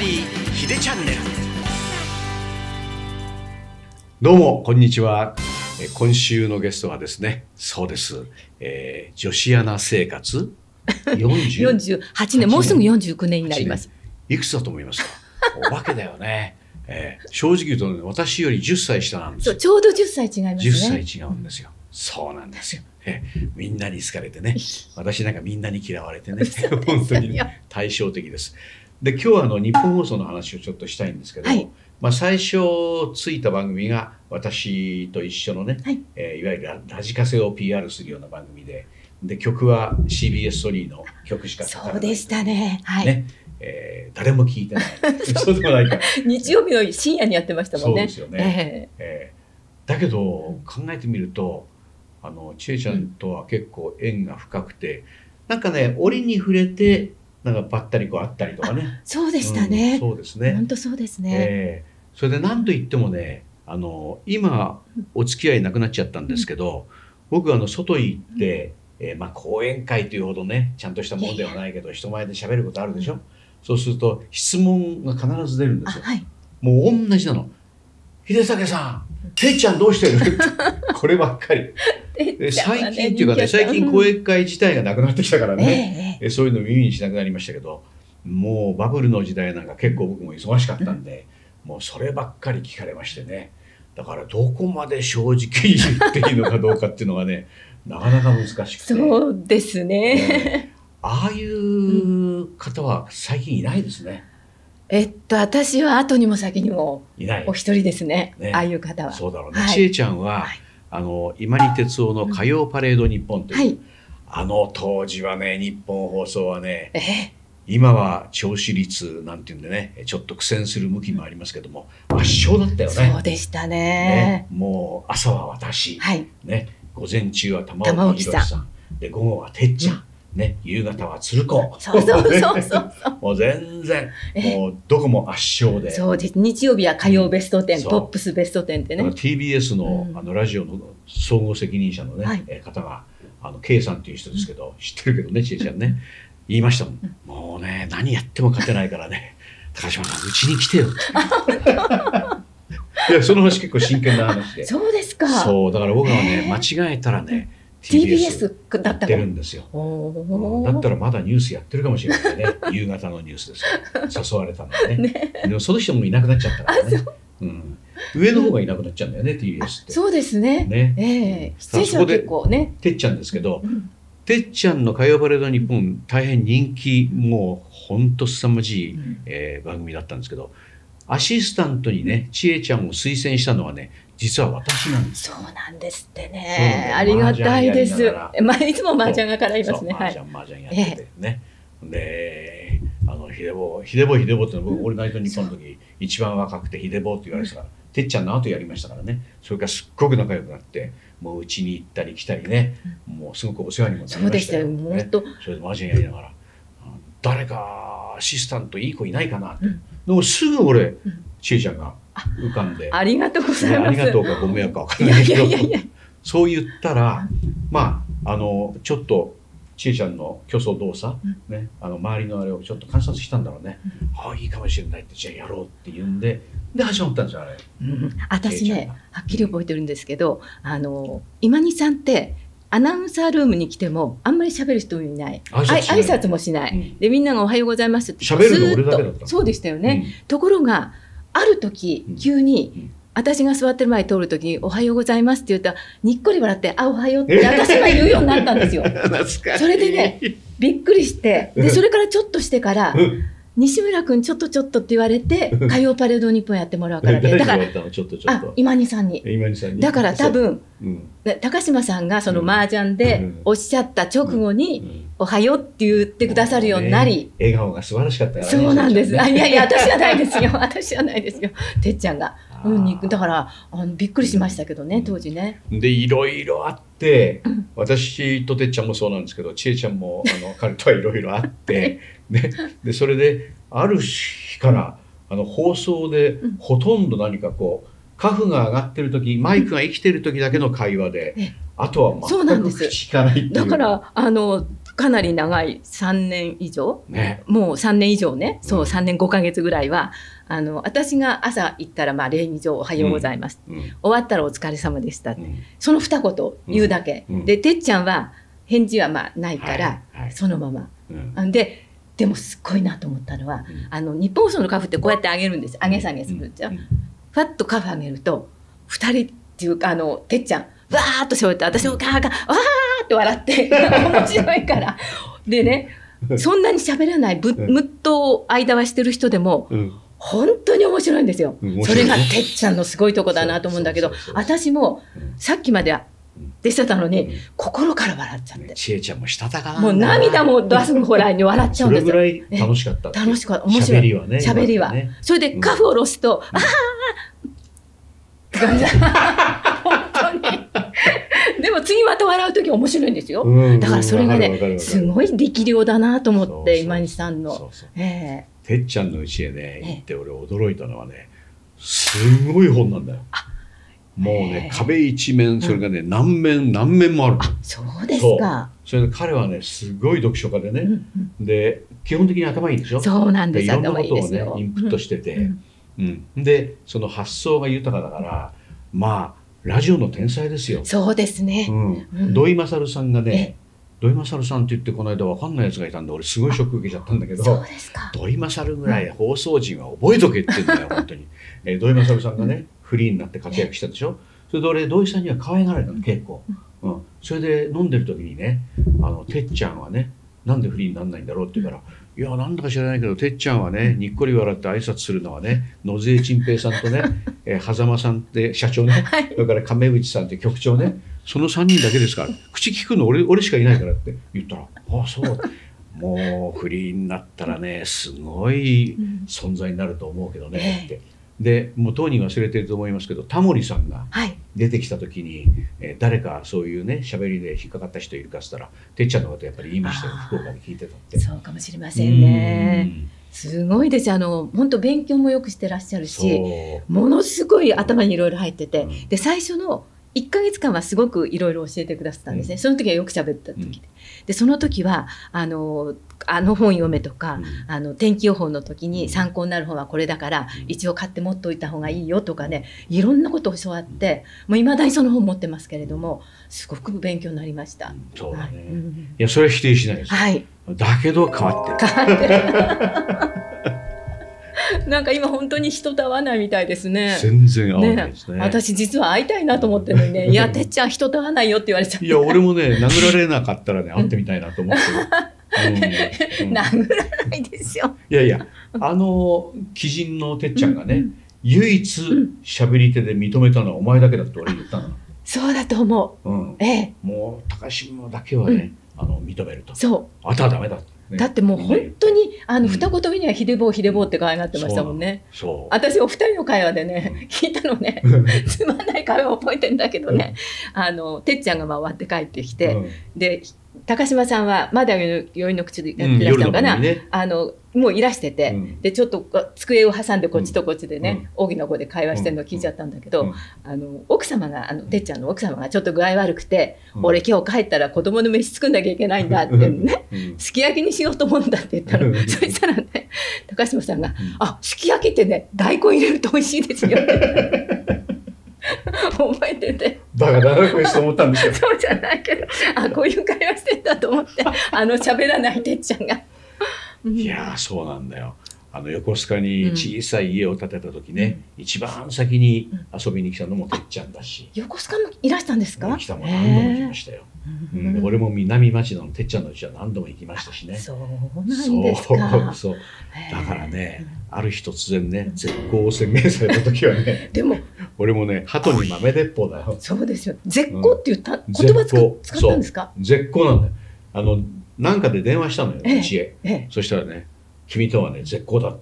リーヒデチャンネルどうも、こんにちは。えー今週のゲストはですね、そうです。えー女子アナ生活 40? 48年、もうすぐ49年になります。いくつだと思いますか？お化けだよね。えー正直言うとね、私より10歳下なんですよ。ちょうど10歳違いますね。10歳違うんですよ。そうなんですよ。えーみんなに好かれてね、私なんかみんなに嫌われてね、本当にね対照的です。で、今日はあの日本放送の話をちょっとしたいんですけど、はいまあ最初ついた番組が私と一緒のね、はいえーいわゆるララジカセを PR するような番組で、で曲は CBS ソニーの曲しかかからないそうでしたね。はい。ね、えー誰も聞いてない。そうでもないか。日曜日の深夜にやってましたもんね。そうですよねええーだけど考えてみるとあの千恵ちゃんとは結構縁が深くて、なんかね折に触れてなんかばったりこう会ったりとかねえ。そうでしたうんね。そうですね、本当そうですね。えーそれで何と言ってもねあの今お付き合いなくなっちゃったんですけど、僕あの外へ行って、えーまあ、講演会というほどねちゃんとしたものではないけど人前で喋ることあるでしょ、そうすると質問が必ず出るんですよ。あはい。もう同じなの。秀武さん、てっちゃんどうしてる？こればっかり。で最近っていうかね、最近講演会自体がなくなってきたからええね、えええそういうの耳にしなくなりましたけど、もうバブルの時代なんか結構僕も忙しかったんで、もうそればっかり聞かれましてね。だからどこまで正直に言っていいのかどうかっていうのがね、なかなか難しくて。そうですね。ねああいう方は最近いないですね。えっと、私は後にも先にもいないお。一人ですね。ねああいう方は。そうだろうね。はいちえちゃんは、はいあの今に哲夫の火曜パレード日本という、はい。あの当時はね日本放送はねええ今は聴取率なんていうんでねちょっと苦戦する向きもありますけども圧勝だったよね。そうでしたねね。もう朝は私、はい。ね、午前中は玉玉置置さん宏さんで午後はてっちゃん、ね、夕方は鶴子。そうそうそうそう。もう全然え。えもうどこも圧勝で。そうです。日曜日は火曜ベスト10、そうポップスベスト10ってね。TBS の,、うん。あのラジオの総合責任者のね、はい。えー方があの K さんっていう人ですけど、知ってるけどねちえちゃんね。言いましたもん、もうね何やっても勝てないからね。高島さんうちに来てよって。いやその話結構真剣な話で。そうですか。そうだから僕はね間違えたらね TBS だやっったるんですよ。おうんー。だったらまだニュースやってるかもしれないね。夕方のニュースです誘われたのでね。でもその人もいなくなっちゃったからね、う。ん、上の方がいなくなっちゃうんだよね TBS って。そうですね。ね。ええ。出演者は結構ね。てっちゃんですけど、うん。てっちゃんの火曜パレード日本大変人気もうほんと凄まじい、うん。えー番組だったんですけどアシスタントにねちえちゃんを推薦したのはね実は私なんですそうなんですってね。ありがたいです。まあいつも麻雀がからいますね。麻雀麻雀やっててね、であのヒデボヒデボヒデボって僕、オールナイトニッポンの時一番若くてヒデボって言われてたから、てっちゃんの後やりましたからね。それからすっごく仲良くなってもううちに行ったり来たりね、もうすごくお世話にもなりましよ、そうでしたたよ。ね本当。それで麻雀やりながらあ誰かアシスタントいい子いないかなって、うん。でもすぐ俺ん。ちえちゃんが浮かんで、ありがとうございます。ねありがとうかご迷惑か分かいやいんないけど。そう言ったらまああのちょっとちえちゃんの虚想動作、ね、あの周りのあれをちょっと観察したんだろうね、ああいいかもしれないってじゃあやろうって言うんでで始まったんですよあれ。うん。私ねはっきり覚えてるんですけどあの今にさんってアナウンサールームに来てもあんまり喋る人いない。ない挨拶もしない、うん。でみんなが「おはようございます」って喋るの俺だけだったの。そうでしたよね、うん。ところがある時うん。急に、うん。私が座ってる前通る時に「おはようございます」って言ったらにっこり笑って「あおはよう」って 私が言うようになったんですよ。それでねびっくりしてでそれからちょっとしてからうん「西村君ちょっとちょっと」って言われて「火曜パレード日本やってもらうからね」だからあと今にさんに。今にさんに。だから多分そう。うん。で高島さんがその麻雀うでん。おっしゃった直後うにん「おはよう」って言ってくださるようになり、ね。笑顔が素晴らしかったからねそうなんです。あいやいやち私はないですよ。私はないですよ。てっちゃんが。うん、にだからあのびっくりしましたけどね当時ね。でいろいろあってうん私とてっちゃんもそうなんですけどちえちゃんもあの彼とはいろいろあって、ね、でそれである日からあの放送でうん。ほとんど何かこうカフが上がってる時マイクが生きてる時だけの会話でえあとは全くそうなんです。口聞かないっていう。だからあのかなり長い3年以上？ね。もう3年以上ね。そううん3年5ヶ月ぐらいはあの私が朝行ったらまあ礼儀上おはようございます、うん。終わったらお疲れ様でした、うん。その二言言うだけ、うん。うん。でてっちゃんは返事はまあないから、はいはい。そのまま。うん。あででもすっごいなと思ったのは、うん。あの日本放送のカフってこうやって上げるんです。上げ下げするんですよ、うん。ふわっとカフ上げると2人っていうかあのてっちゃんわーっと喋って私もガーガーわーって笑って 面白いから。でねそんなに喋らないぶうん。むっと間はしてる人でもうん。本当に面白いんですよ。それがてっちゃんのすごいとこだなと思うんだけど私もうん。さっきまではでしてたのにうん。心から笑っちゃって。ねちえちゃんもしたたかもう涙も出すぐらいに笑っちゃうんですよ。それぐらい楽しかった。楽しかった。面白い。喋りはね喋りは。ね。それでカフを下ろすと、ああっ。でも次また笑う時面白いんですよ。うんだからそれがね、すごい力量だなと思って、今西さんの。そうそう。えてっちゃんの家へねえ。行って俺驚いたのはねすごい本なんだよ。もうね壁一面それがね何面何面もあるあ、そうですか。それで彼はねすごい読書家でねうんうん。で基本的に頭いいんでしょ。そうなんです。でいろんなことをね。インプットしてて、うん。うん。でその発想が豊かだからまあラジオの天才ですよ。そうですね。土井勝さんがえね土井勝さんって言ってこの間わかんないやつがいたんで俺すごいショック受けちゃったんだけど。土井勝ぐらい放送陣は覚えとけって言うんだよ本当に。えー土井勝さんがねフリーになって活躍したでしょ？それで俺土井さんには可愛がられたの結構。うん、それで飲んでる時にねあのてっちゃんはねなんでフリーにならないんだろうって言うから「いやなんだか知らないけどてっちゃんはねにっこり笑って挨拶するのはね野末陳平さんとね、えー、狭間さんって社長ねはい。それから亀内さんって局長ねその3人だけですから口聞くの俺俺しかいないからって言ったら「ああそう。もうフリーになったらねすごいうん。存在になると思うけどね」ええ。って。でもう当人忘れてると思いますけどタモリさんがはい。出てきた時に、えー誰かそういうね喋りで引っかかった人いるかっつったらてっちゃんのことやっぱり言いましたよ福岡で聞いてたって。そうかもしれませんね。すごいです。あの、本当勉強もよくしてらっしゃるうんし、ものすごい頭にいろいろ入ってて、うんで最初の1ヶ月間はすごくいろいろ教えてくださったんですね、うん。その時はよく喋った時で、でその時はあのあの本読めとか、うん。あの天気予報の時うん。に参考になる本はこれだから、うん。一応買って持っておいた方がいいよとかねいろんなことを教わってもういまだにその本持ってますけれどもすごく勉強になりました。そうだね、いはい。うんやそれは否定しないです、はい。だけど変わってる。変わってる なんか今本当に人と会わないみたいですね。全然合わないですね。私実は会いたいなと思ってるのにね「いやてっちゃん人と会わないよ」って言われちゃって。いや俺もね殴られなかったらね会ってみたいなと思ってる、うん。うん殴らないですよ。いやいやあの鬼人のてっちゃんがね、うん唯一喋り手で認めたのはお前だけだって俺言ったの、そうだと思う。ん。う。、ええ、もう高島だけはね、あの認めると。そあとはダメだ。ってう。ねだってもう本当にあのうん。二言目にはひでぼうひでぼうって可愛がってましたもんね。私お二人の会話でね聞いたのね つまんない会話覚えてんだけどねあのてっちゃんがまあ終わって帰ってきて、うん。で高島さんはまだ酔いの口でやうんってらっしゃるのかな、夜の方にね。あのもういらしてて、うん。でちょっと机を挟んでこっちとこっちでね、大きな声で会話してるのを聞いちゃったんだけど、うん。あの奥様があのてっちゃんの奥様がちょっと具合悪くて、うん。俺今日帰ったら子供の飯作んなきゃいけないんだってね、うん。すき焼きにしようと思うんだって言ったの、うん。そしたらね高島さんがん「あすき焼きってね大根入れると美味しいですよ」って 覚えてて。バカだなこいつと思ったんですよ。そうじゃないけどあこういう会話してんだと思ってあの喋らないてっちゃんが。うん。いやーそうなんだよ。あの横須賀に小さい家を建てた時ね、一番先に遊びに来たのもてっちゃんだし、横須賀もいらしたんですか？来たもん何度も行きましたよ、うん、俺も南町田のてっちゃんの家は何度も行きましたしね。そうなんですか。そうそうだからねある日突然ね絶好を宣言された時はね。でも俺もね鳩に豆鉄砲だよ。そうですよ。絶好って言った、ん。言葉使ったんですか？絶好なんだよ。あのなんかで電話したのよええ。うちへ、ええ、そしたらね君とはね絶好だ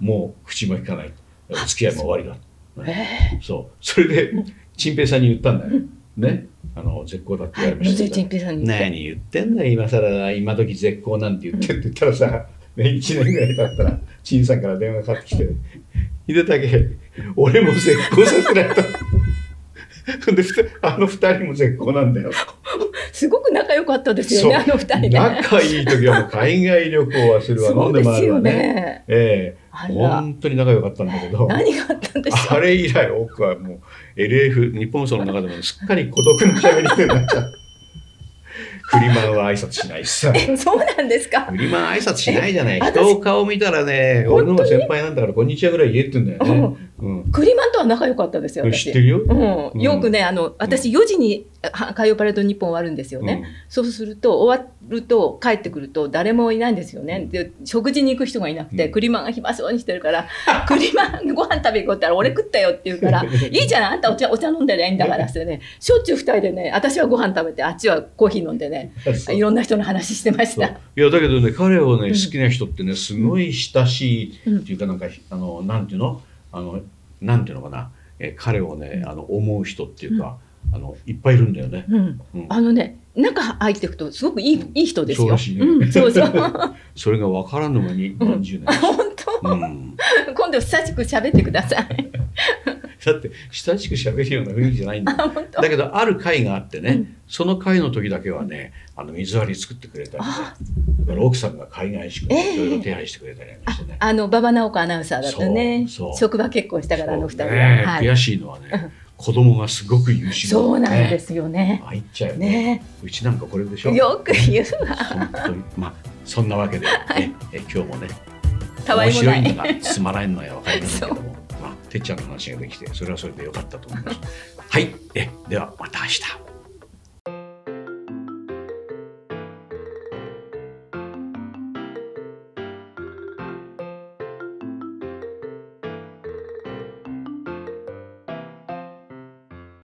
もう口も引かない。お付き合いも終わりだえそう。それで陳平さんに言ったんだよ。ね。あの絶好だって言われました添陳平さんに。何言ってんだよ今更。今時絶好なんて言ってって言ったらさ、ね、1年ぐらい経ったら陳さんから電話かかってきて「秀武俺も絶好させられた」であの二人も絶好なんだよ。すごく仲良かったですよね、あの二人ね。仲いい時はもう海外旅行はするわ、飲んで回るわね。ねええ本当に仲良かったんだけど。何があったんでしょあれ以来僕はもう LF 日本層の中でもすっかり孤独な喋り手になっちゃう。フリマンは挨拶しないしさ。う。そうなんですか？フリマン挨拶しないじゃない。え人を顔見たらね、俺の方が先輩なんだからこんにちはぐらい言えって言うんだよね。うん。クリマンとは仲良かったですよ。私知ってるよ？うん、よくね、あの、私4時には海洋パレード日本終わるんですよね。そうすると、終わると、帰ってくると、誰もいないんですよね。で、食事に行く人がいなくて、うん。クリマンが暇そうにしてるから、クリマンご飯食べ行こう。って言ったら、俺食ったよって言うから、いいじゃん、あんたお茶、お茶飲んでりゃいいんだからってね、しょっちゅう二人でね、私はご飯食べて、あっちはコーヒー飲んでね、いろんな人の話してました。いやだけどね彼をねうん。好きな人ってねすごい親しいうん。っていうかなんかあのなんていうの？あのなんていうのかな？え彼をねあの思う人っていうかあのいっぱいいるんだよね。あのね、中入っていくと、すごくいい、いい人ですよ。そうそうそう。本 それが分からんのがに何十年。当、うん。今度親しく喋ってください。だって親しく喋るような雰囲気じゃないんだ。だけどある会があってね、うん。その会の時だけはねあの水割り作ってくれたりだから奥さんが海外しくええ。いろいろ手配してくれたりしてね。あの馬場直子アナウンサーだったね。そうそう。職場結婚したからあの二人は、悔しいのはね子供がすごく優秀。そうなんでねすよね。入っちゃうよね。ね。うちなんかこれでしょ。よく言うわ本当に。まあそんなわけで、ええ今日もね面白いのかつまらないのか分かりませんけども。まあてっちゃんの話ができてそれはそれでよかったと思います。はい。えではまた明日